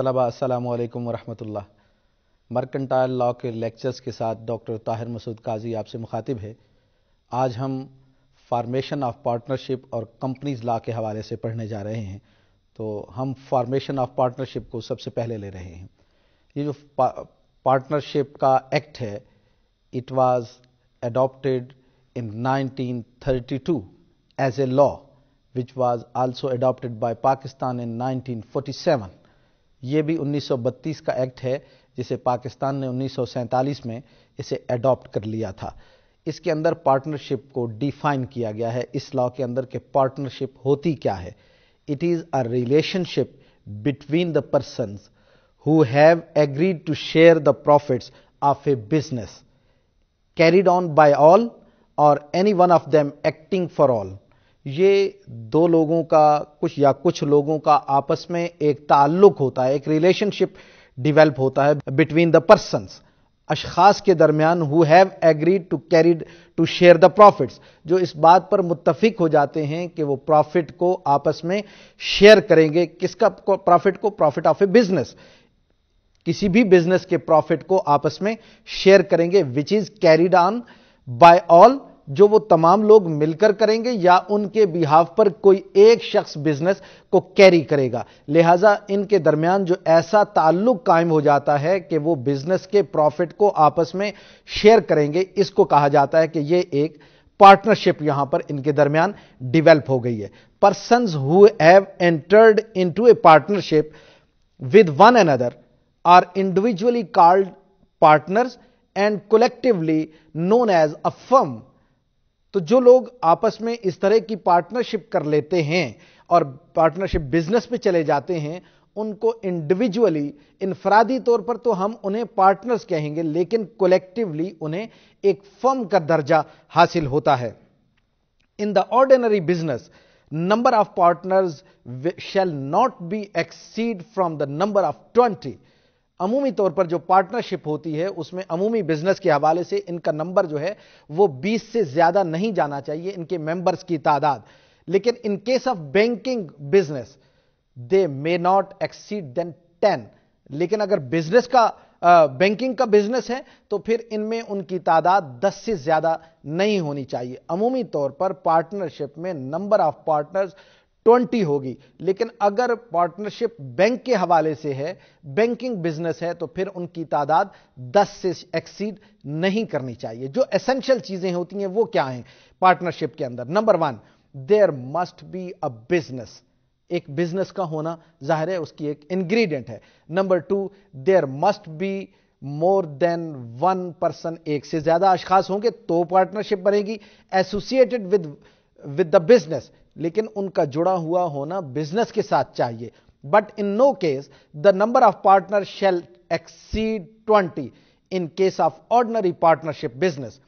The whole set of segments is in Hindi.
तलबा, अस्सलाम वालेकुम वरहमतुल्लाह। मर्कंटाइल लॉ के लेक्चर्स के साथ डॉक्टर ताहिर मसूद काजी आपसे मुखातिब है। आज हम फार्मेशन ऑफ़ पार्टनरशिप और कंपनीज़ लॉ के हवाले से पढ़ने जा रहे हैं। तो हम फार्मेशन ऑफ़ पार्टनरशिप को सबसे पहले ले रहे हैं। ये जो पार्टनरशिप का एक्ट है it was adopted in 1932 as a law, which was also adopted by Pakistan in 1947 ये भी 1932 का एक्ट है, जिसे पाकिस्तान ने 1947 में इसे अडॉप्ट कर लिया था। इसके अंदर पार्टनरशिप को डिफाइन किया गया है। इस लॉ के अंदर के पार्टनरशिप होती क्या है? It is a relationship between the person who have agreed to share the profits of a business carried on by all or any one of them acting for all ये दो लोगों का कुछ या कुछ लोगों का आपस में एक ताल्लुक होता है, एक रिलेशनशिप डिवेल्प होता है बिटवीन द पर्सन अशखास के दरमियान who have agreed to carried to share the profits जो इस बात पर मुत्तफिक हो जाते हैं कि वो प्रॉफिट को आपस में शेयर करेंगे। किसका प्रॉफिट को? प्रॉफिट ऑफ़ ए बिज़नेस किसी भी बिज़नेस के प्रॉफिट को आपस में शेयर करेंगे which is carried on by all जो वो तमाम लोग मिलकर करेंगे या उनके बिहाव पर कोई एक शख्स बिज़नेस को कैरी करेगा। लिहाजा इनके दरमियान जो ऐसा ताल्लुक कायम हो जाता है कि वो बिज़नेस के प्रॉफिट को आपस में शेयर करेंगे, इसको कहा जाता है कि ये एक पार्टनरशिप यहाँ पर इनके दरमियान डिवेल्प हो गई है। Person who have entered into a partnership with one another or individually called partners and collectively known as a firm. तो जो लोग आपस में इस तरह की पार्टनरशिप कर लेते हैं और पार्टनरशिप बिज़नेस में चले जाते हैं, उनको इंडिविजुअली इनफरादी तौर पर तो हम उन्हें पार्टनर्स कहेंगे, लेकिन कोलेक्टिवली उन्हें एक फर्म का दर्जा हासिल होता है। In the ordinary business number of partners shall not be exceed from the number of twenty अमूमी तौर पर जो पार्टनरशिप होती है, उसमें अमूमी बिज़नेस के हवाले से इनका नंबर जो है, वो 20 से ज़्यादा नहीं जाना चाहिए इनके मेंबर्स की तादाद। लेकिन in case of banking business they may not exceed than 10 लेकिन अगर बिज़नेस का बैंकिंग का बिज़नेस है तो फिर इनमें उनकी तादाद 10 से ज़्यादा नहीं होनी चाहिए। अमूमी तौर पर पार्टनरशिप में नंबर ऑफ़ पार्टनर्स ट्वेंटी होगी। लेकिन अगर पार्टनरशिप बैंक के हवाले से है, बैंकिंग बिज़नेस है तो फिर उनकी तादाद 10 से एक्सीड नहीं करनी चाहिए। जो एसेंशियल चीज़ें होती हैं, वो क्या हैं? पार्टनरशिप के अंदर। Number one there must be a business एक बिज़नेस का होना ज़ाहिर है, उसकी एक इंग्रेडिएंट है। Number two there must be more than one person एक से ज़्यादा अशखास होंगे तो पार्टनरशिप बनेगी। Associated with with the business लेकिन उनका जुड़ा हुआ होना बिज़नेस के साथ चाहिए। But in no case the number of partner shall exceed twenty in case of ordinary partnership business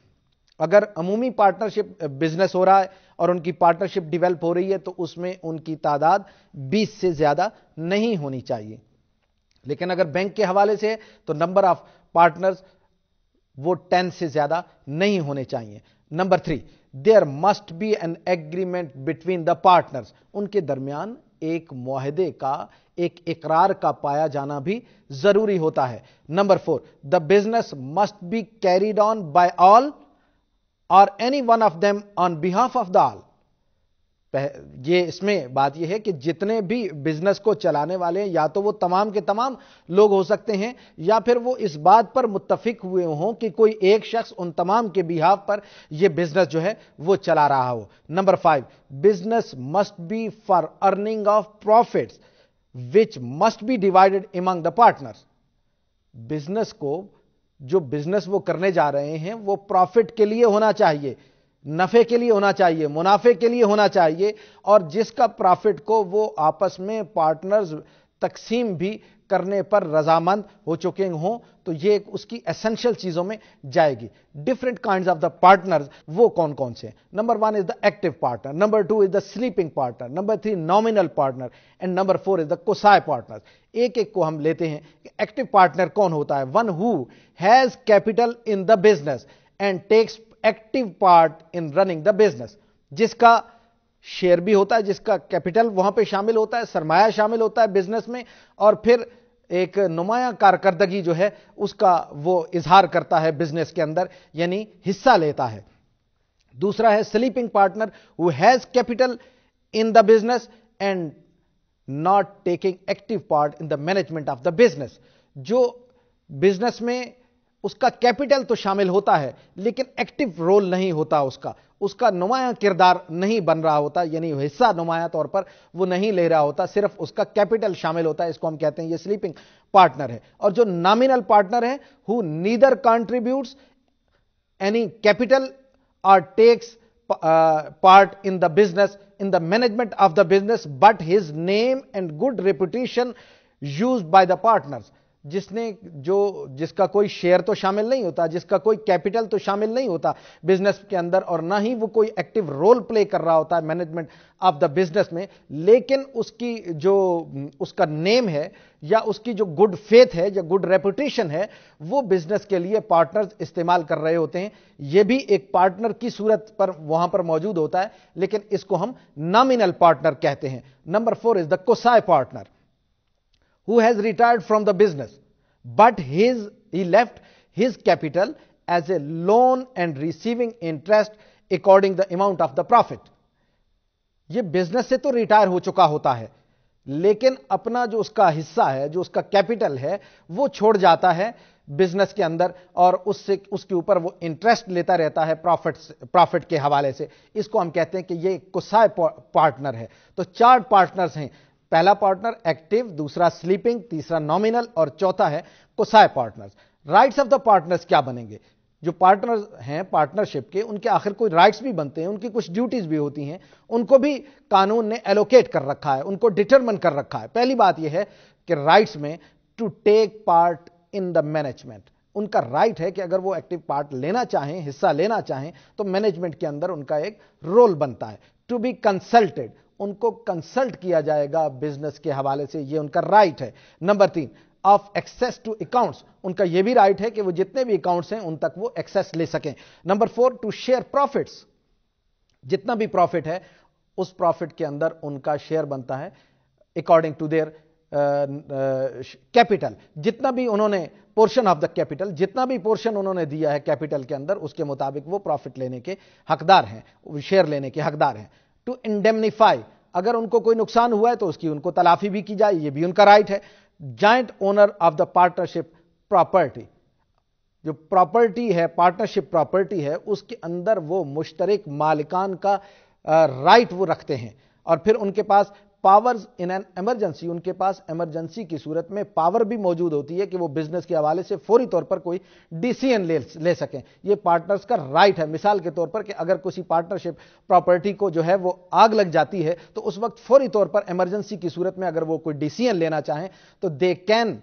अगर अमूमी पार्टनरशिप बिज़नेस हो रहा है और उनकी पार्टनरशिप डिवेल्प हो रही है तो उसमें उनकी तादाद 20 से ज़्यादा नहीं होनी चाहिए। लेकिन अगर बैंक के हवाले से तो नंबर ऑफ़ पार्टनर्स वो 10 से ज़्यादा नहीं होने चाहिए। Number three there must be an agreement between the partners उनके दरमियान एक मुआहदे का, एक इकरार का पाया जाना भी ज़रूरी होता है। Number four the business must be carried on by all और any one of them on behalf of the all ये इसमें बात यह है कि जितने भी बिज़नेस को चलाने वाले हैं, या तो वो तमाम के तमाम लोग हो सकते हैं, या फिर वो इस बात पर मुत्तफिक हुए हों कि कोई एक शख्स उन तमाम के बिहाव पर यह बिज़नेस जो है, वो चला रहा हो। Number five business must be for earning of profits which must be divided among the partners business को, जो बिज़नेस वो करने जा रहे हैं, वो प्रॉफिट के लिए होना चाहिए। नफे के लिए होना चाहिए, मुनाफे के लिए होना चाहिए, और जिसका प्रॉफिट को वो आपस में पार्टनर्स तकसीम भी करने पर रजामंद हो चुके हों तो ये उसकी एसेंशियल चीज़ों में जाएगी। Different kind of the partners वो कौन कौन से number one is the active partner number two is the sleeping partner number three nominal partner and number four is the quasi partner एक एक को हम लेते हैं कि एक्टिव पार्टनर कौन होता है? One who has capital in the business and takes active part in running the business जिसका शेयर भी होता है, जिसका कैपिटल वहाँ पे शामिल होता है, सरमाया शामिल होता है बिज़नेस में, और फिर एक नुमाया कारकर्दगी जो है, उसका वो इजहार करता है बिज़नेस के अंदर, यानी हिस्सा लेता है। दूसरा है sleeping partner who has capital in the business and not taking active part in the management of the business जो बिज़नेस में उसका कैपिटल तो शामिल होता है लेकिन एक्टिव रोल नहीं होता उसका उसका नुमाया किरदार नहीं बन रहा होता यानी हिस्सा नुमाया तौर पर वो नहीं ले रहा होता सिर्फ़ उसका कैपिटल शामिल होता है इसको हम कहते हैं ये स्लीपिंग पार्टनर है और जो नॉमिनल पार्टनर है who neither contributes any capital or takes part in the business, in the management of the business, but his name and good reputation used by the partners. जिसने जो, जिसका कोई शेयर तो शामिल नहीं होता, जिसका कोई कैपिटल तो शामिल नहीं होता बिज़नेस के अंदर और ना ही वो कोई एक्टिव रोल प्ले कर रहा होता है मैनेजमेंट ऑफ़ द बिज़नेस में, लेकिन उसकी जो, उसका नेम है या उसकी जो गुड फेथ है, या गुड रेपुटेशन है, वो बिज़नेस के लिए पार्टनर्स इस्तेमाल कर रहे होते हैं। ये भी एक पार्टनर की सूरत पर, वहाँ पर मौजूद होता है, लेकिन इसको हम नॉमिनल पार्टनर कहते हैं। Number four is the quasi partner who has retired from the business, but his, he left his capital as a loan and receiving interest according the amount of the profit. ये बिज़नेस से तो रिटायर हो चुका होता है लेकिन अपना जो उसका हिस्सा है जो उसका कैपिटल है वो छोड़ जाता है बिज़नेस के अंदर और उससे उसके ऊपर वो इंटरेस्ट लेता रहता है प्रॉफिट प्रॉफिट के हवाले से। इसको हम कहते हैं कि ये कुसाय पार्टनर है। तो चार पार्टनर्स हैं। पहला पार्टनर एक्टिव दूसरा स्लीपिंग तीसरा नॉमिनल और चौथा है quasi partners rights of the partners क्या बनेंगे? जो पार्टनर्स हैं पार्टनरशिप के, उनके आखिर कोई राइट्स भी बनते हैं, उनकी कुछ ड्यूटीज़ भी होती हैं, उनको भी कानून ने एलोकेट कर रखा है, उनको डिटरमिन कर रखा है। पहली बात यह है कि राइट्स में to take part in the management उनका राइट है कि अगर वो एक्टिव पार्ट लेना चाहें, हिस्सा लेना चाहें तो मैनेजमेंट के अंदर उनका एक रोल बनता है। टू बी कंसल्टेड उनको कंसल्ट किया जाएगा बिज़नेस के हवाले से, ये उनका राइट है। नंबर तीन ऑफ़ एक्सेस टू अकाउंट्स उनका यह भी राइट है कि वो जितने भी अकाउंट्स हैं, उन तक वो एक्सेस ले सकें। Number four to share profits जितना भी प्रॉफिट है, उस प्रॉफिट के अंदर उनका शेयर बनता है अकॉर्डिंग टू देयर कैपिटल जितना भी उन्होंने पोर्शन ऑफ़ द कैपिटल जितना भी पोर्शन उन्होंने दिया है कैपिटल के अंदर, उसके मुताबिक वो प्रॉफिट लेने के हकदार हैं शेयर लेने के हकदार हैं। टू इंडेमनीफाई अगर उनको कोई नुकसान हुआ है तो उसकी उनको तलाफी भी की जाए, ये भी उनका राइट है। Joint owner of the partnership property जो प्रॉपर्टी है पार्टनरशिप प्रॉपर्टी है, उसके अंदर वो मुश्तरक मालिकान का राइट वो रखते हैं। और फिर उनके पास पावर्स इन एन एमरजेंसी उनके पास एमरजेंसी की सूरत में पावर भी मौजूद होती है कि वो बिज़नेस के हवाले से फौरी तौर पर कोई डिसीज़न ले, ले सकें। ये पार्टनर्स का राइट है। मिसाल के तौर पर कि अगर किसी पार्टनरशिप प्रॉपर्टी को जो है वो आग लग जाती है तो उस वक्त फौरी तौर पर एमरजेंसी की सूरत में अगर वो कोई डिसीज़न लेना चाहें तो दे कैन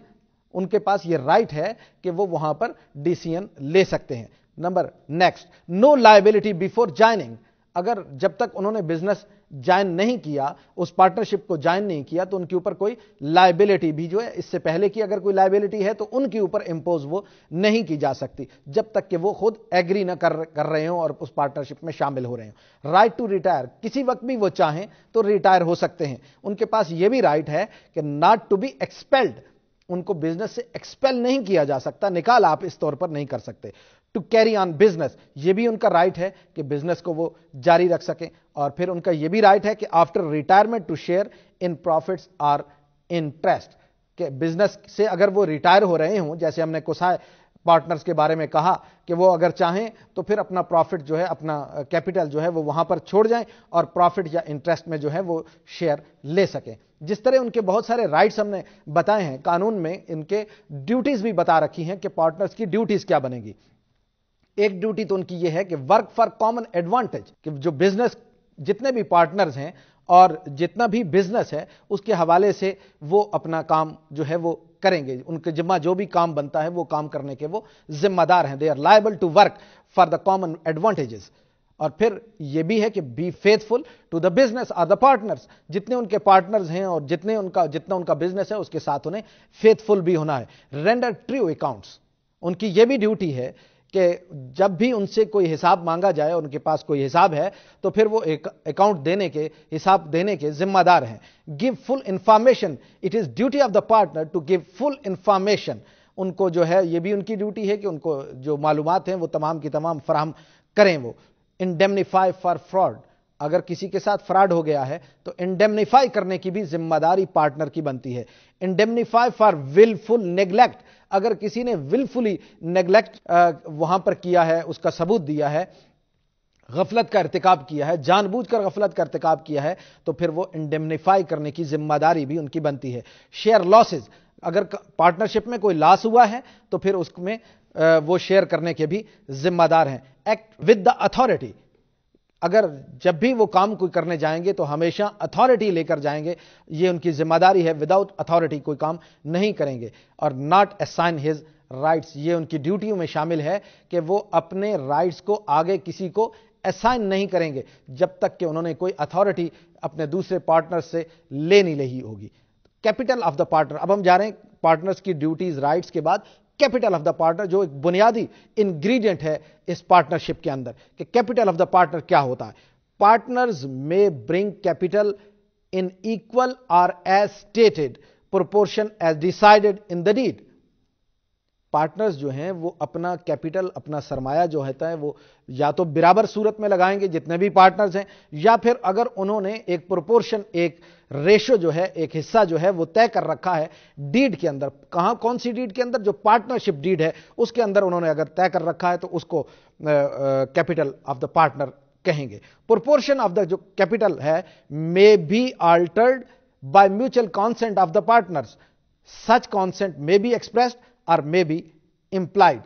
उनके पास ये राइट है कि वो वहाँ पर डिसीज़न ले सकते हैं। Number next no liability before joining अगर जब तक उन्होंने बिज़नेस ज्वाइन नहीं किया, उस पार्टनरशिप को ज्वाइन नहीं किया तो उनके ऊपर कोई लाइबिलिटी भी जो है, इससे पहले की अगर कोई लाइबिलिटी है तो उनके ऊपर इंपोज वो नहीं की जा सकती, जब तक कि वो खुद एग्री ना कर कर रहे हो और उस पार्टनरशिप में शामिल हो रहे हो। राइट टू रिटायर किसी वक्त भी वो चाहें तो रिटायर हो सकते हैं। उनके पास ये भी राइट है कि नॉट टू बी एक्सपेल्ड उनको बिज़नेस से एक्सपेल नहीं किया जा सकता, निकाल आप इस तौर पर नहीं कर सकते। टू कैरी ऑन बिज़नेस ये भी उनका राइट है कि बिज़नेस को वो जारी रख सकें और फिर उनका ये भी राइट है कि after retirement to share in profits or interest के बिज़नेस से अगर वो रिटायर हो रहे हों, जैसे हमने कुसाए पार्टनर्स के बारे में कहा कि वो अगर चाहें तो फिर अपना प्रॉफिट जो है, अपना कैपिटल जो है, वो वहाँ पर छोड़ जाएँ और प्रॉफिट या इंटरेस्ट में जो है, वो शेयर ले सकें। जिस तरह उनके बहुत सारे राइट्स हमने बताए हैं, कानून में इनके ड्यूटीज़ भी बता रखी हैं कि पार्टनर्स की ड्यूटीज़ क्या बनेगी। एक ड्यूटी तो उनकी यह है कि वर्क फॉर कॉमन एडवांटेज कि जो बिज़नेस जितने भी पार्टनर्स हैं और जितना भी बिज़नेस है, उसके हवाले से वो अपना काम जो है वो करेंगे। उनके जिम्मा जो भी काम बनता है, वो काम करने के वो जिम्मेदार हैं। They are liable to work for the common advantages और फिर ये भी है कि be faithful to the business or the partners जितने उनके पार्टनर्स हैं और जितने उनका, जितना उनका बिज़नेस है, उसके साथ उन्हें फेथफुल भी होना है। रेंडर ट्रू अकाउंट्स उनकी यह भी ड्यूटी है कि जब भी उनसे कोई हिसाब मांगा जाए, उनके पास कोई हिसाब है तो फिर वो एक अकाउंट देने के, हिसाब देने के जिम्मेदार हैं। Give full information it is duty of the partner to give full information उनको जो है, ये भी उनकी ड्यूटी है कि उनको जो मालूम हैं, वो तमाम की तमाम फराहम करें वो। इंडेमनीफाई फॉर फ्रॉड अगर किसी के साथ फ्रॉड हो गया है तो इंडेमनीफाई करने की भी ज़िम्मेदारी पार्टनर की बनती है। इंडेमनीफाई फॉर विलफुल नेग्लेक्ट अगर किसी ने विलफुली नेग्लेक्ट वहाँ पर किया है, उसका सबूत दिया है, गफलत का irतिकाब किया है, जानबूझकर गफलत का irतिकाब किया है तो फिर वो इंडेमनीफाई करने की ज़िम्मेदारी भी उनकी बनती है। शेयर लॉसेज अगर पार्टनरशिप में कोई लॉस हुआ है तो फिर उसमें वो शेयर करने के भी जिम्मेदार हैं। एक्ट विद द अथॉरिटी अगर जब भी वो काम कोई करने जाएँगे तो हमेशा अथॉरिटी लेकर जाएँगे। ये उनकी ज़िम्मेदारी है विदाउट अथॉरिटी कोई काम नहीं करेंगे। और नॉट असाइन हिज राइट्स ये उनकी ड्यूटियों में शामिल है कि वो अपने राइट्स को आगे किसी को असाइन नहीं करेंगे, जब तक कि उन्होंने कोई अथॉरिटी अपने दूसरे पार्टनर से ले नहीं ली होगी। कैपिटल ऑफ़ द पार्टनर अब हम जा रहे हैं पार्टनर्स की ड्यूटीज़ राइट्स के बाद कैपिटल ऑफ़ द पार्टनर जो एक बुनियादी इंग्रेडिएंट है इस पार्टनरशिप के अंदर, कि कैपिटल ऑफ़ द पार्टनर क्या होता है? Partners may bring capital in equal or as stated proportion as decided in the deed partners जो हैं, वो अपना कैपिटल, अपना सरमाया जो होता है, वो या तो बराबर सूरत में लगाएँगे, जितने भी पार्टनर्स हैं, या फिर अगर उन्होंने एक प्रोपोर्शन एक रेशो जो है, एक हिस्सा जो है, वो तय कर रखा है डीड के अंदर। कहाँ, कौन सी डीड के अंदर? जो पार्टनरशिप डीड है, उसके अंदर उन्होंने अगर तय कर रखा है तो उसको कैपिटल ऑफ़ द पार्टनर कहेंगे। प्रोपोर्शन ऑफ़ द जो कैपिटल है may be altered by mutual consent of the partners such consent may be expressed और मे बी इंप्लाइड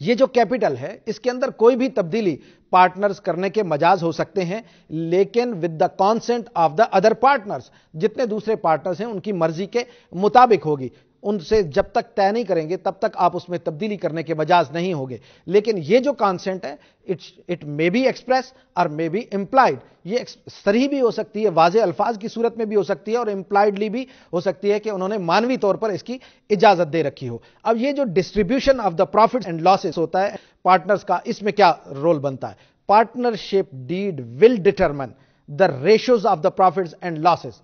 ये जो कैपिटल है, इसके अंदर कोई भी तब्दीली पार्टनर्स करने के मजाज हो सकते हैं, लेकिन with the consent of the other partners जितने दूसरे पार्टनर्स हैं, उनकी मर्ज़ी के मुताबिक होगी। उनसे जब तक तय नहीं करेंगे, तब तक आप उसमें तब्दीली करने के मजाज नहीं होंगे। लेकिन ये जो कॉन्सेंट है it's it may be express और मे बी इंप्लाइड ये सरी भी हो सकती है, वाजे अल्फाज की सूरत में भी हो सकती है और इंप्लाइडली भी हो सकती है कि उन्होंने मानवी तौर पर इसकी इजाज़त दे रखी हो। अब ये जो distribution of the profit and losses होता है पार्टनर्स का, इसमें क्या रोल बनता है? Partnership deed will determine the ratios of the profit and losses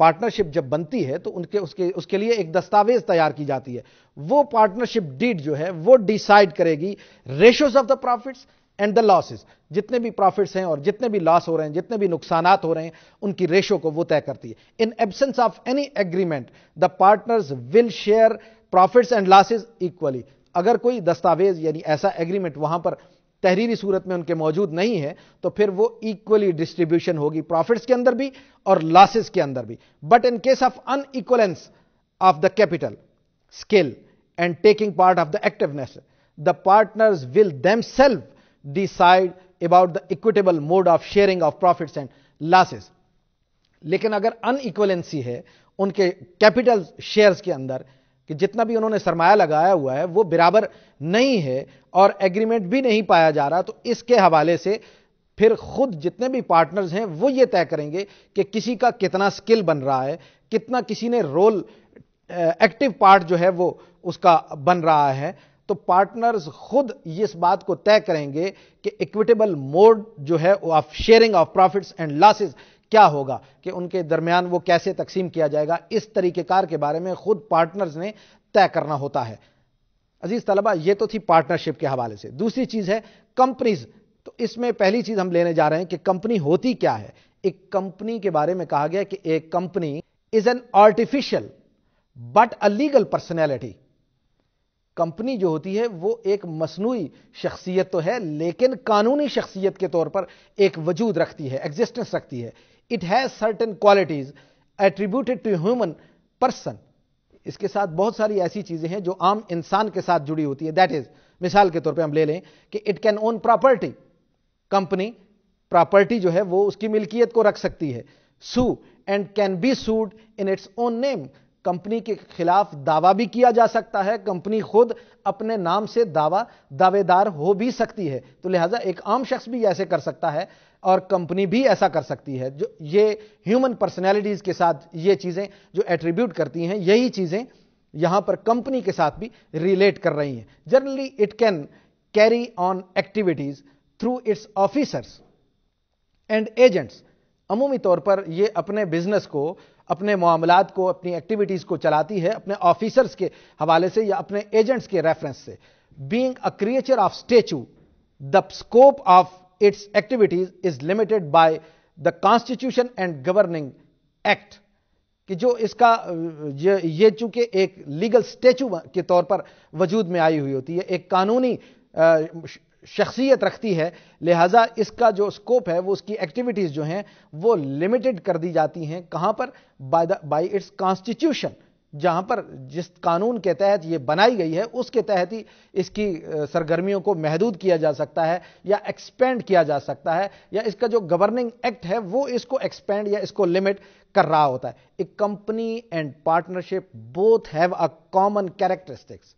partnership जब बनती है तो उनके, उसके उसके लिए एक दस्तावेज़ तैयार की जाती है। वो पार्टनरशिप डीड जो है, वो डिसाइड करेगी ratios of the profits and the losses. जितने भी प्रॉफिट्स हैं और जितने भी लॉस हो रहे हैं, जितने भी नुकसान हो रहे हैं, उनकी रेशो को वो तय करती है। In absence of any agreement, the partners will share profits and losses equally. अगर कोई दस्तावेज़, यानी ऐसा एग्रीमेंट वहाँ पर तहरीरी सूरत में उनके मौजूद नहीं है तो फिर वो इक्वली डिस्ट्रीब्यूशन होगी प्रॉफिट्स के अंदर भी और लॉसेस के अंदर भी. But in case of unequalness of the capital skill and taking part of the activeness the partners will themselves decide about the equitable mode of sharing of profits and losses लेकिन अगर अनइक्वलेंसी है, उनके कैपिटल शेयर्स के अंदर कि जितना भी उन्होंने सरमाया लगाया हुआ है, वो बराबर नहीं है और एग्रीमेंट भी नहीं पाया जा रहा तो इसके हवाले से फिर खुद जितने भी पार्टनर्स हैं, वो ये तय करेंगे कि किसी का कितना स्किल बन रहा है, कितना किसी ने रोल एक्टिव पार्ट जो है वो उसका बन रहा है। तो पार्टनर्स खुद इस बात को तय करेंगे कि इक्विटेबल मोड जो है of sharing of profits and losses क्या होगा कि उनके दरमियान वो कैसे तकसीम किया जाएगा? इस तरीकेकार के बारे में खुद पार्टनर्स ने तय करना होता है। अज़ीज़ तलबा, ये तो थी पार्टनरशिप के हवाले से। दूसरी चीज़ है कंपनीज़ तो इसमें पहली चीज़ हम लेने जा रहे हैं कि कंपनी होती क्या है। एक कंपनी के बारे में कहा गया कि एक company is an artificial but a legal personality company जो होती है, वो एक मसनू शख्सियत तो है, लेकिन कानूनी शख्सियत के तौर पर एक वजूद रखती है एग्जिस्टेंस रखती है। It has certain qualities attributed to human person इसके साथ बहुत सारी ऐसी चीज़ें हैं जो आम इंसान के साथ जुड़ी होती है। दैट इज़ मिसाल के तौर पे हम ले लें कि it can own property company property जो है वो उसकी मिल्कियत को रख सकती है। Sue and can be sued in its own name company के खिलाफ दावा भी किया जा सकता है। कंपनी खुद अपने नाम से दावा, दावेदार हो भी सकती है। तो लिहाजा एक आम शख्स भी ऐसे कर सकता है और कंपनी भी ऐसा कर सकती है। जो ये ह्यूमन पर्सनैलिटीज के साथ ये चीज़ें जो एट्रीब्यूट करती हैं, यही चीज़ें यहाँ पर कंपनी के साथ भी रिलेट कर रही हैं। Generally it can carry on activities through its officers and agents अमूमी तौर पर यह अपने बिज़नेस को अपने मामलात को अपनी एक्टिविटीज़ को चलाती है अपने ऑफिसर्स के हवाले से या अपने एजेंट्स के रेफरेंस से। Being a creature of statute the scope of its activities is limited by the constitution and governing act कि जो इसका ये, ये चूँकि एक लीगल स्टेचू के तौर पर वजूद में आई हुई होती है एक कानूनी शख्सियत रखती है, लिहाजा इसका जो स्कोप है, वो उसकी एक्टिविटीज़ जो हैं, वो लिमिटेड कर दी जाती हैं कहाँ पर? By the by its constitution जहाँ पर जिस कानून के तहत ये बनाई गई है, उसके तहत ही इसकी सरगर्मियों को महदूद किया जा सकता है या एक्सपेंड किया जा सकता है, या इसका जो गवर्निंग एक्ट है, वो इसको एक्सपेंड या इसको लिमिट कर रहा होता है। A company and partnership both have a common characteristics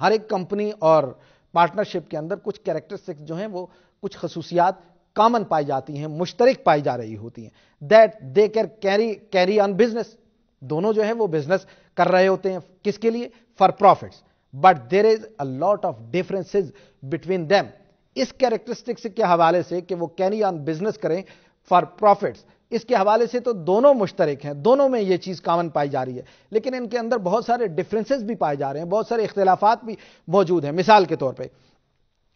हर एक कंपनी और पार्टनरशिप के अंदर कुछ कैरेक्टरिस्टिक्स जो हैं वो कुछ खसूसियात कॉमन पाई जाती हैं, मुश्तरक पाई जा रही होती हैं। That they car carry carry on business दोनों जो है वो बिज़नेस कर रहे होते हैं। किसके लिए? For profits but there is a lot of differences between them इस कैरेक्टरिस्टिक्स के हवाले से कि वो कैरी ऑन बिज़नेस करें फॉर प्रॉफिट्स इसके हवाले से तो दोनों मुश्तरक हैं, दोनों में ये चीज़ कामन पाई जा रही है। लेकिन इनके अंदर बहुत सारे डिफरेंसेस भी पाए जा रहे हैं, बहुत सारे इख्तलाफात भी मौजूद हैं, मिसाल के तौर पर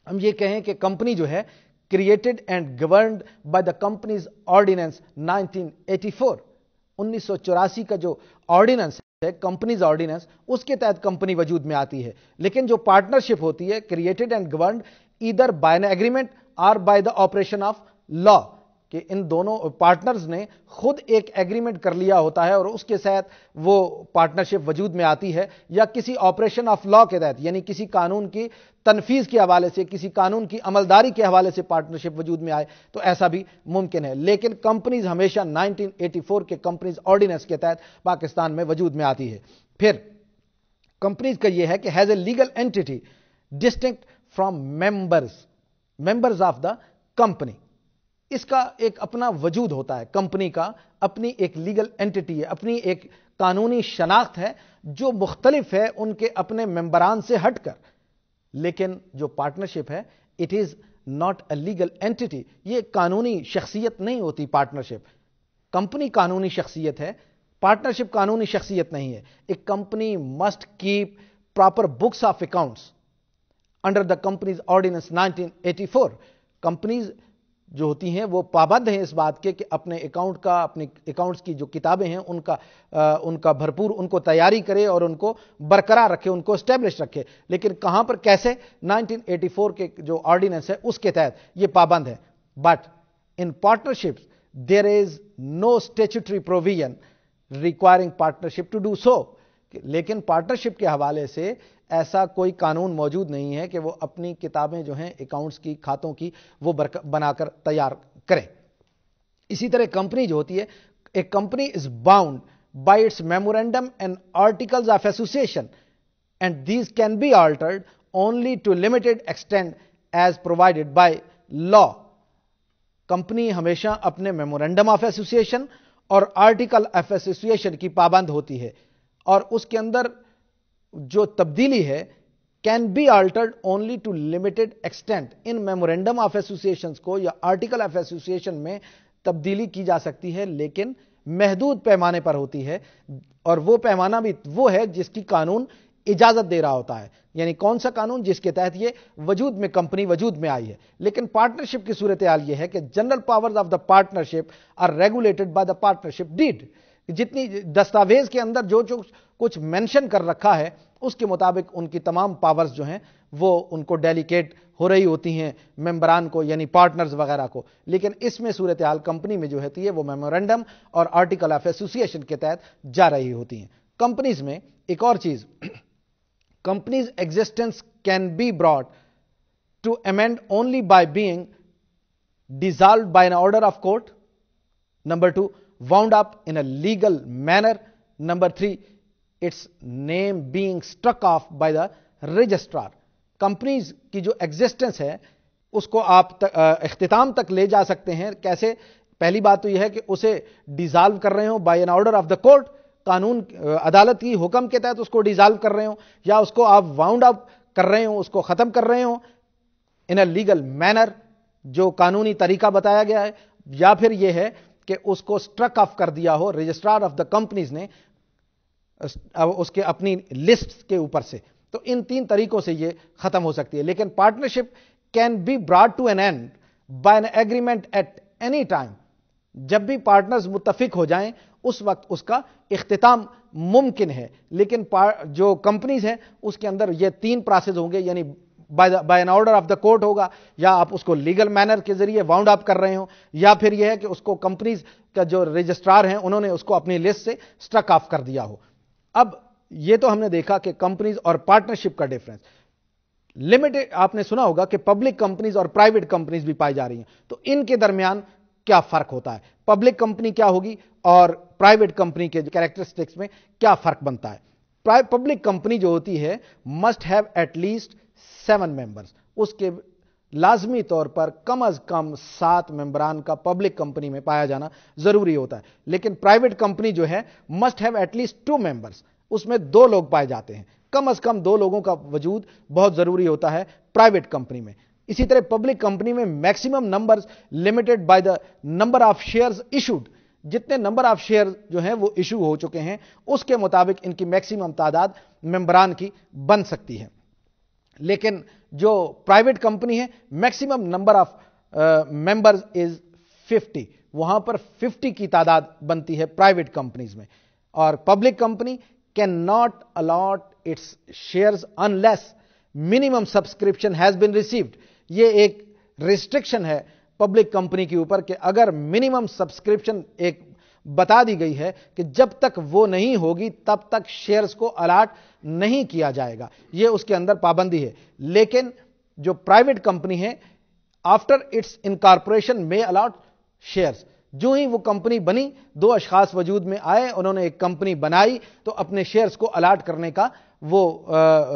हम ये कहें कि कंपनी जो है created and governed by the companies ordinance 1984 1984 का जो ऑर्डिनेंस है कंपनीज़ ऑर्डिनेंस उसके तहत कंपनी वजूद में आती है। लेकिन जो पार्टनरशिप होती है created and governed either by an agreement or by the operation of law कि इन दोनों पार्टनर्स ने खुद एक एग्रीमेंट कर लिया होता है और उसके तहत वो पार्टनरशिप वजूद में आती है या किसी ऑपरेशन ऑफ़ लॉ के तहत, यानी किसी कानून की तनफीज के हवाले से, किसी कानून की अमलदारी के हवाले से पार्टनरशिप वजूद में आए तो ऐसा भी मुमकिन है। लेकिन कंपनीज़ हमेशा 1984 के कंपनीज़ ऑर्डिनेंस के तहत पाकिस्तान में वजूद में आती है। फिर कंपनीज़ का यह है कि has a legal entity distinct from members members of the company इसका एक अपना वजूद होता है, कंपनी का अपनी एक लीगल एंटिटी है, अपनी एक कानूनी शनाख्त है, जो मुख्तलिफ़ है उनके अपने मेंबरान से हटकर। लेकिन जो पार्टनरशिप है it is not a legal entity ये कानूनी शख्सियत नहीं होती पार्टनरशिप। कंपनी कानूनी शख्सियत है, पार्टनरशिप कानूनी शख्सियत नहीं है। एक company must keep proper books of accounts under the companies ordinance 1984 companies जो होती हैं वो पाबंद हैं इस बात के कि अपने अकाउंट का अपने अकाउंट्स की जो किताबें हैं उनका आ, उनका भरपूर उनको तैयारी करे और उनको बरकरार रखे उनको स्टैब्लिश रखे। लेकिन कहाँ पर कैसे? 1984 के जो ऑर्डिनेंस है उसके तहत ये पाबंद है। But in partnership there is no statutory provision requiring partnership to do so लेकिन पार्टनरशिप के हवाले से ऐसा कोई कानून मौजूद नहीं है कि वो अपनी किताबें जो हैं अकाउंट्स की, खातों की, वो बनाकर तैयार करें। इसी तरह कंपनी जो होती है a company is bound by its memorandum and articles of association and these can be altered only to limited extent as provided by law company हमेशा अपने मेमोरेंडम ऑफ़ एसोसिएशन और आर्टिकल ऑफ़ एसोसिएशन की पाबंद होती है, और उसके अंदर जो तब्दीली है can be altered only to limited extent in memorandum of association को या आर्टिकल ऑफ़ एसोसिएशन में तब्दीली की जा सकती है, लेकिन महदूद पैमाने पर होती है, और वो पैमाना भी वो है जिसकी कानून इजाज़त दे रहा होता है। यानी कौन सा कानून? जिसके तहत ये वजूद में, कंपनी वजूद में आई है। लेकिन पार्टनरशिप की सूरत हाल यह है कि general powers of the partnership are regulated by the partnership deed जितनी दस्तावेज़ के अंदर जो जो कुछ मेंशन कर रखा है, उसके मुताबिक उनकी तमाम पावर्स जो हैं, वो उनको डेलीकेट हो रही होती हैं मेंबरान को, यानी पार्टनर्स वगैरह को। लेकिन इसमें सूरत हाल कंपनी में जो होती है वो मेमोरेंडम और आर्टिकल ऑफ़ एसोसिएशन के तहत जा रही होती हैं। कंपनीज़ में एक और चीज़ companies existence can be brought to an end only by being dissolved by an order of court number two wound up in a legal manner. Number three, its name being struck off by the registrar. Companies की जो एग्जिस्टेंस है उसको आप अख्ताम तक ले जा सकते हैं कैसे पहली बात तो यह है कि उसे डिजॉल्व कर रहे हो by an order of the court कानून अदालत की हुक्म के तहत उसको डिजॉल्व कर रहे हो या उसको आप वाउंड अप कर रहे हो उसको खत्म कर रहे हो इन अ लीगल मैनर जो कानूनी तरीका बताया गया है या फिर यह है कि उसको स्ट्रक ऑफ़ कर दिया हो रजिस्ट्रार ऑफ़ द कंपनीज़ ने उसके अपनी लिस्ट के ऊपर से। तो इन तीन तरीकों से यह खत्म हो सकती है। लेकिन partnership can be brought to an end by an agreement at any time जब भी पार्टनर्स मुतफिक हो जाएँ, उस वक्त उसका इख्तिताम मुमकिन है। लेकिन जो कंपनीज़ हैं, उसके अंदर ये तीन प्रोसेस होंगे, यानी by an order of the court होगा, या आप उसको लीगल मैनर के ज़रिए वाउंड अप कर रहे हो, या फिर यह है कि उसको कंपनीज़ का जो रजिस्ट्रार हैं, उन्होंने उसको अपनी लिस्ट से स्ट्रक ऑफ़ कर दिया हो। अब यह तो हमने देखा कि कंपनीज़ और पार्टनरशिप का डिफरेंस लिमिटेड आपने सुना होगा कि पब्लिक कंपनीज़ और प्राइवेट कंपनीज़ भी पाई जा रही हैं। तो इनके दरमियान क्या फ़र्क होता है? पब्लिक कंपनी क्या होगी और प्राइवेट कंपनी के कैरेक्टरिस्टिक्स में क्या फ़र्क बनता है? पब्लिक कंपनी जो होती है must have at least seven members उसके लाजमी तौर पर कम अज कम सात मेंबरान का पब्लिक कंपनी में पाया जाना ज़रूरी होता है। लेकिन प्राइवेट कंपनी जो है must have at least two members उसमें दो लोग पाए जाते हैं। कम अज कम दो लोगों का वजूद बहुत ज़रूरी होता है प्राइवेट कंपनी में। इसी तरह पब्लिक कंपनी में maximum number limited by the number of shares issued जितने नंबर ऑफ़ शेयर जो हैं, वो इशू हो चुके हैं, उसके मुताबिक इनकी मैक्सिमम तादाद मेंबरान की बन सकती है। लेकिन जो प्राइवेट कंपनी है maximum number of members is 50 वहाँ पर 50 की तादाद बनती है प्राइवेट कंपनीज़ में। और public company can not allot its shares unless minimum subscription has been received ये एक रिस्ट्रिक्शन है पब्लिक कंपनी के ऊपर कि अगर मिनिमम सब्सक्रिप्शन एक बता दी गई है कि जब तक वो नहीं होगी, तब तक शेयर्स को अलाट नहीं किया जाएगा। ये उसके अंदर पाबंदी है। लेकिन जो प्राइवेट कंपनी है आफ्टर इट्स इनकॉर्पोरेशन में अलाट शेयर्स जो ही वो कंपनी बनी, दो अशखास वजूद में आए, उन्होंने एक कंपनी बनाई तो अपने शेयर्स को अलाट करने का वो आ, आ,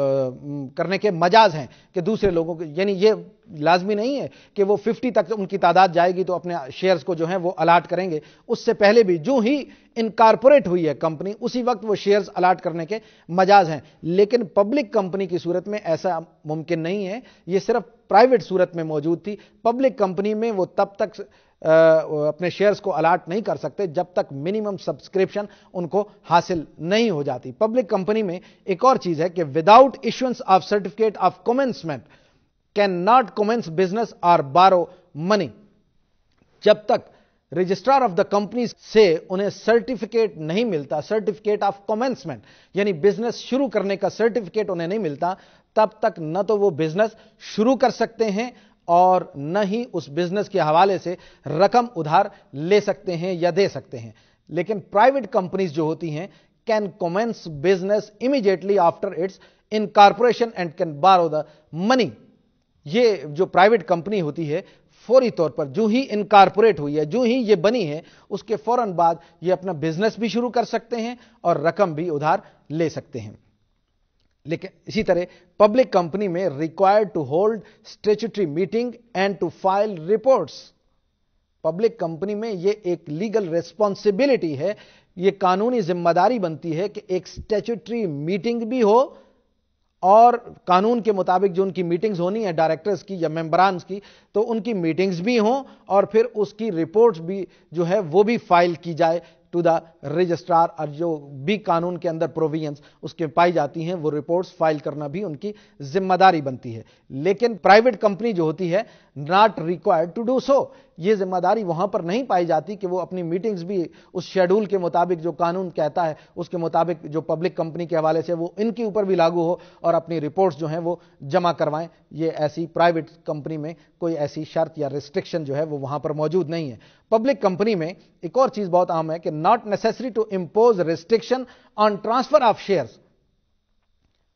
करने के मजाज हैं कि दूसरे लोगों को यानी ये लाजमी नहीं है कि वो 50 तक उनकी तादाद जाएगी तो अपने शेयर्स को जो है वो अलाट करेंगे। उससे पहले भी जो ही इनकारपोरेट हुई है कंपनी उसी वक्त वो शेयर्स अलाट करने के मजाज हैं। लेकिन पब्लिक कंपनी की सूरत में ऐसा मुमकिन नहीं है। ये सिर्फ़ प्राइवेट सूरत में मौजूद थी। पब्लिक कंपनी में वो तब तक अपने शेयर्स को अलाट नहीं कर सकते जब तक मिनिमम सब्सक्रिप्शन उनको हासिल नहीं हो जाती। पब्लिक कंपनी में एक और चीज़ है कि without issuance of certificate of commencement can not commence business और बारो मनी जब तक रजिस्ट्रार ऑफ़ द कंपनी से उन्हें सर्टिफिकेट नहीं मिलता सर्टिफिकेट ऑफ़ कमेंसमेंट यानी बिज़नेस शुरू करने का सर्टिफिकेट उन्हें नहीं मिलता, तब तक न तो वो बिज़नेस शुरू कर सकते हैं और न ही उस बिज़नेस के हवाले से रकम उधार ले सकते हैं या दे सकते हैं। लेकिन प्राइवेट कंपनीज़ जो होती हैं can commence business immediately after its incorporation and can borrow the money ये जो प्राइवेट कंपनी होती है, फौरी तौर पर जो ही इनकारपोरेट हुई है, जो ही ये बनी है, उसके फ़ौरन बाद ये अपना बिज़नेस भी शुरू कर सकते हैं और रकम भी उधार ले सकते हैं। लेकिन इसी तरह पब्लिक कंपनी में required to hold statutory meeting and to file reports public company में यह एक लीगल रिस्पॉन्सिबिलिटी है यह कानूनी ज़िम्मेदारी बनती है कि एक स्टेचुटरी मीटिंग भी हो और कानून के मुताबिक जो उनकी मीटिंग्स होनी है डायरेक्टर्स की या मेंबरान्स की तो उनकी मीटिंग्स भी हों और फिर उसकी रिपोर्ट्स भी जो है वो भी फ़ाइल की जाए। टू द रजिस्ट्रार और जो भी कानून के अंदर प्रोविजंस उसके पाई जाती हैं, वो रिपोर्ट्स फ़ाइल करना भी उनकी ज़िम्मेदारी बनती है। लेकिन प्राइवेट कंपनी जो होती है not required to do so ये ज़िम्मेदारी वहाँ पर नहीं पाई जाती कि वो अपनी मीटिंग्स भी उस शेड्यूल के मुताबिक जो कानून कहता है, उसके मुताबिक जो पब्लिक कंपनी के हवाले से वो इनके ऊपर भी लागू हो और अपनी रिपोर्ट्स जो हैं वो जमा करवाएँ। ये ऐसी प्राइवेट कंपनी में कोई ऐसी शर्त या रिस्ट्रिक्शन जो है वो वहाँ पर मौजूद नहीं है। पब्लिक कंपनी में एक और चीज़ बहुत अहम है कि not necessary to impose restriction on transfer of shares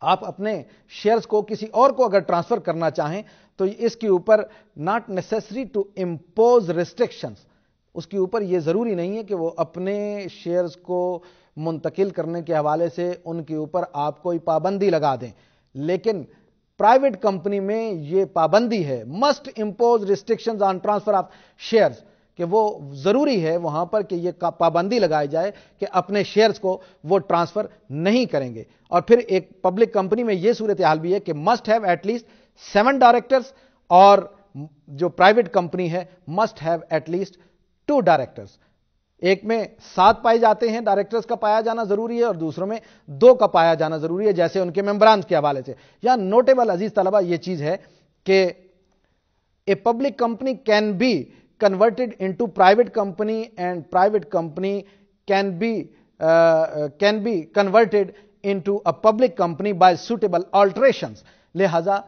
आप अपने शेयर्स को किसी और को अगर ट्रांसफ़र करना चाहें तो इसके ऊपर not necessary to impose restrictions उसके ऊपर यह ज़रूरी नहीं है कि वो अपने शेयर्स को मुंतकिल करने के हवाले से उनके ऊपर आप कोई पाबंदी लगा दें। लेकिन प्राइवेट कंपनी में यह पाबंदी है। Must impose restrictions on transfer of shares कि वो ज़रूरी है वहाँ पर कि ये पाबंदी लगाई जाए कि अपने शेयर्स को वो ट्रांसफ़र नहीं करेंगे। और फिर एक पब्लिक कंपनी में ये सूरत हाल भी है कि must have at least seven directors और जो प्राइवेट कंपनी है must have at least two directors एक में सात पाए जाते हैं डायरेक्टर्स का पाया जाना ज़रूरी है और दूसरों में दो का पाया जाना ज़रूरी है, जैसे उनके मेम्बरान के हवाले से। या नोटेबल अज़ीज़ तलबा यह चीज़ है कि a public company can be converted into private company and private company can be can be converted into a public company by suitable alteration लिहाजा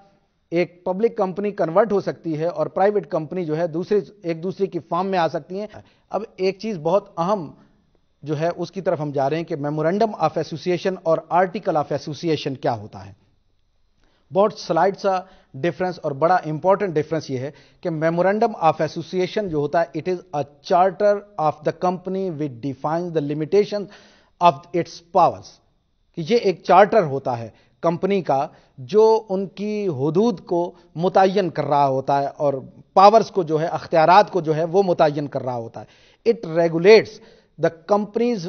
एक पब्लिक कंपनी कन्वर्ट हो सकती है और प्राइवेट कंपनी जो है दूसरे, एक दूसरे की फॉर्म में आ सकती है। अब एक चीज़ बहुत अहम जो है, उसकी तरफ़ हम जा रहे हैं कि मेमोरेंडम ऑफ़ एसोसिएशन और आर्टिकल ऑफ़ एसोसिएशन क्या होता है। बहुत स्लाइड सा डिफरेंस और बड़ा इंपॉर्टेंट डिफरेंस यह है कि मेमोरेंडम ऑफ़ एसोसिएशन जो होता है it is a charter of the company which defines the limitation of its powers कि ये एक चार्टर होता है कंपनी का, जो उनकी हदूद को मुतन कर रहा होता है और पावर्स को जो है अख्तियार को जो है, वो मुतन कर रहा होता है। It regulates the company's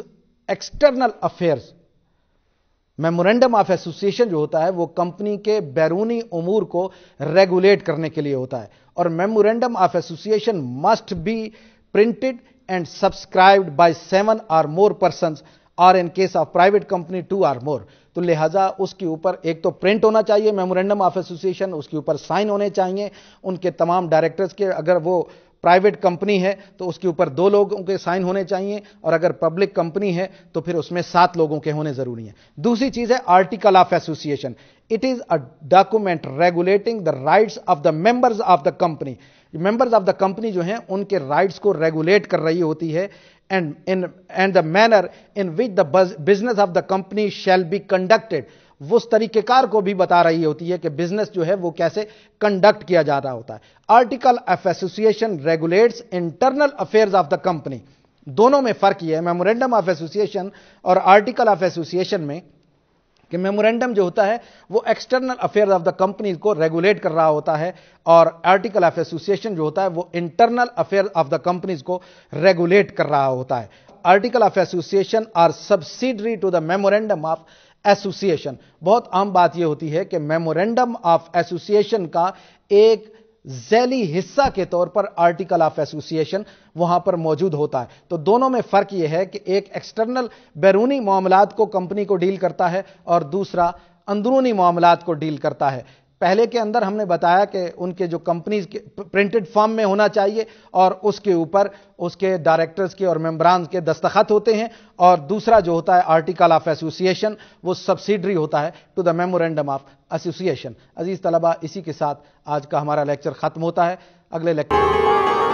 external affairs memorandum of association जो होता है, वो कंपनी के बैरूनी उमूर को रेगुलेट करने के लिए होता है। और memorandum of association must be printed and subscribed by seven or more person और in case of private company two or more तो लिहाजा उसके ऊपर एक तो प्रिंट होना चाहिए मेमोरेंडम ऑफ़ एसोसिएशन, उसके ऊपर साइन होने चाहिए। उनके तमाम डायरेक्टर्स के अगर वो प्राइवेट कंपनी है तो उसके ऊपर दो लोगों के साइन होने चाहिए, और अगर पब्लिक कंपनी है तो फिर उसमें सात लोगों के होने ज़रूरी है। दूसरी चीज़ है article of association. It is a document regulating the rights of the members of the company. Members of the company जो है, उनके राइट्स को रेगुलेट कर रही होती है, and in, and the manner in which the business of the company shall be conducted वो उस तरीकेकार को भी बता रही होती है कि बिज़नेस जो है वो कैसे कंडक्ट किया जा रहा होता है। Article of association regulates internal affairs of the company दोनों में फ़र्क यह है। मेमोरेंडम ऑफ़ एसोसिएशन और आर्टिकल ऑफ़ एसोसिएशन में कि मेमोरेंडम जो होता है, वो external affair of the company को रेगुलेट कर रहा होता है और आर्टिकल ऑफ़ एसोसिएशन जो होता है, वो internal affair of the companies को रेगुलेट कर रहा होता है। Article of association are subsidiary to the memorandum of association बहुत आम बात यह होती है कि मेमोरेंडम ऑफ़ एसोसिएशन का एक जैली हिस्सा के तौर पर आर्टिकल ऑफ़ एसोसिएशन वहाँ पर मौजूद होता है। तो दोनों में फ़र्क यह है कि एक एक्सटर्नल बैरूनी मामलात को कंपनी को डील करता है और दूसरा अंदरूनी मामलात को डील करता है। पहले के अंदर हमने बताया कि उनके जो कंपनीज़ के प्रिंटेड फॉर्म में होना चाहिए और उसके ऊपर उसके डायरेक्टर्स के और मेम्बरान के दस्तखत होते हैं और दूसरा जो होता है आर्टिकल ऑफ़ एसोसिएशन वो सब्सिडरी होता है to the memorandum of association अज़ीज़ तलबा, इसी के साथ आज का हमारा लेक्चर खत्म होता है। अगले लेक्चर